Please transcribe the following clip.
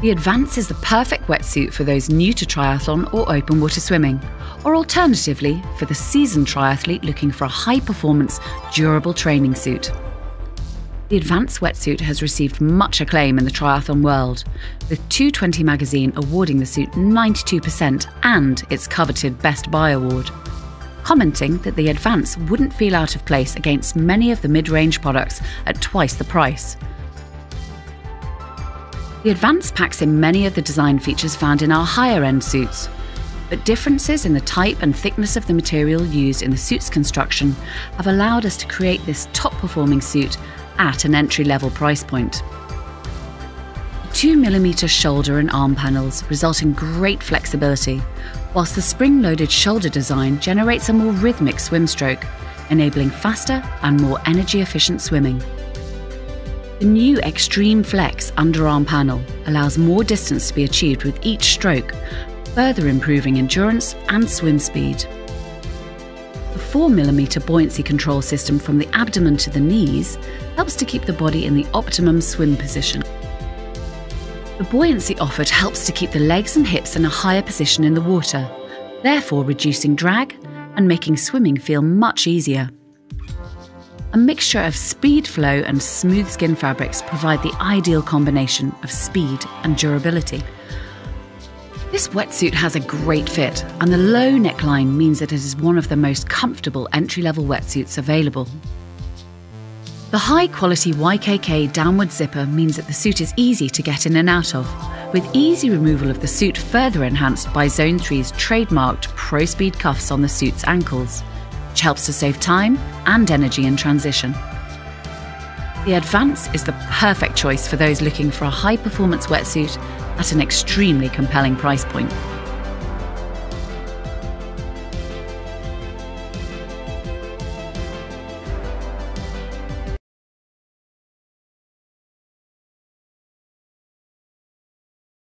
The Advance is the perfect wetsuit for those new to triathlon or open water swimming, or alternatively, for the seasoned triathlete looking for a high performance, durable training suit. The Advance wetsuit has received much acclaim in the triathlon world, with 220 magazine awarding the suit 92% and its coveted Best Buy award, commenting that the Advance wouldn't feel out of place against many of the mid range products at twice the price. The Advance packs in many of the design features found in our higher end suits, but differences in the type and thickness of the material used in the suit's construction have allowed us to create this top performing suit at an entry level price point. 2mm shoulder and arm panels result in great flexibility, whilst the spring loaded shoulder design generates a more rhythmic swim stroke, enabling faster and more energy efficient swimming. The new Extreme Flex underarm panel allows more distance to be achieved with each stroke, further improving endurance and swim speed. The 4mm buoyancy control system from the abdomen to the knees helps to keep the body in the optimum swim position. The buoyancy offered helps to keep the legs and hips in a higher position in the water, therefore reducing drag and making swimming feel much easier. A mixture of speed flow and smooth skin fabrics provide the ideal combination of speed and durability. This wetsuit has a great fit, and the low neckline means that it is one of the most comfortable entry level wetsuits available. The high quality YKK downward zipper means that the suit is easy to get in and out of, with easy removal of the suit further enhanced by Zone 3's trademarked Pro Speed cuffs on the suit's ankles which helps to save time and energy in transition. The Advance is the perfect choice for those looking for a high performance wetsuit at an extremely compelling price point.